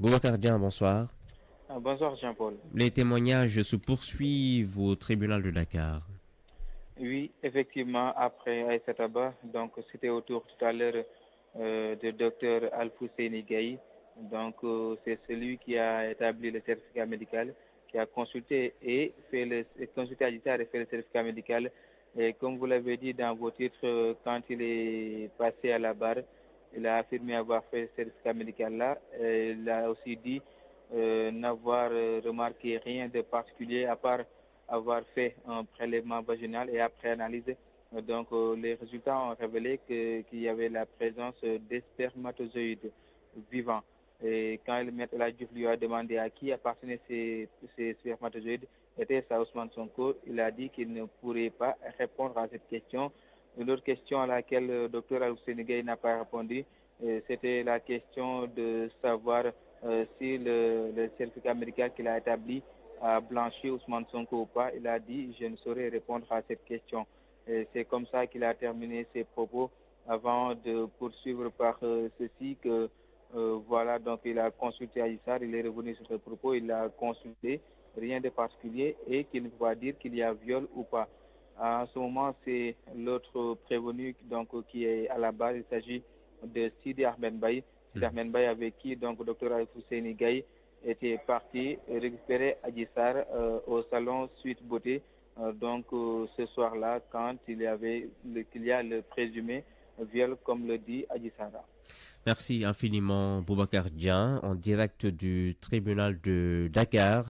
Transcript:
Boubacar bonsoir. Ah, bonsoir Jean-Paul. Les témoignages se poursuivent au tribunal de Dakar. Oui, effectivement, après Aïssataba, donc c'était au tour tout à l'heure euh, du docteur Alfousseini Gaï. Donc euh, c'est celui qui a établi le certificat médical, qui a consulté et fait le consulté et fait le certificat médical. Et comme vous l'avez dit dans vos titres, euh, quand il est passé à la barre, il a affirmé avoir fait ce certificat médical là. il a aussi dit euh, n'avoir euh, remarqué rien de particulier à part avoir fait un prélèvement vaginal et après analyse. Donc les résultats ont révélé qu'il y avait la présence des spermatozoïdes vivants. Et quand le maître Ladjouf lui a demandé à qui appartenaient ces, ces spermatozoïdes, était ça Ousmane Sonko, il a dit qu'il ne pourrait pas répondre à cette question. Une autre question à laquelle le docteur al n'a pas répondu, euh, c'était la question de savoir euh, si le, certificat médical qu'il a établi a blanchi Ousmane Sonko ou pas. Il a dit, je ne saurais répondre à cette question. C'est comme ça qu'il a terminé ses propos avant de poursuivre par euh, ceci que voilà, donc il a consulté Aïssar, il est revenu sur ce propos, il a consulté, rien de particulier, et qu'il ne peut pas dire qu'il y a viol ou pas. En ce moment, c'est l'autre prévenu donc, qui est à la base. Il s'agit de Sidi Ahmed Baye. Sidi hmm. Ahmed Baye avec qui donc, le docteur Hussein Gaye était parti récupérer Adjissar euh, au salon Suite Beauté. Euh, donc euh, ce soir-là, quand il y avait qu'il y a le présumé viol, comme le dit Adjissara. Merci infiniment, Boubacar Dian, en direct du tribunal de Dakar.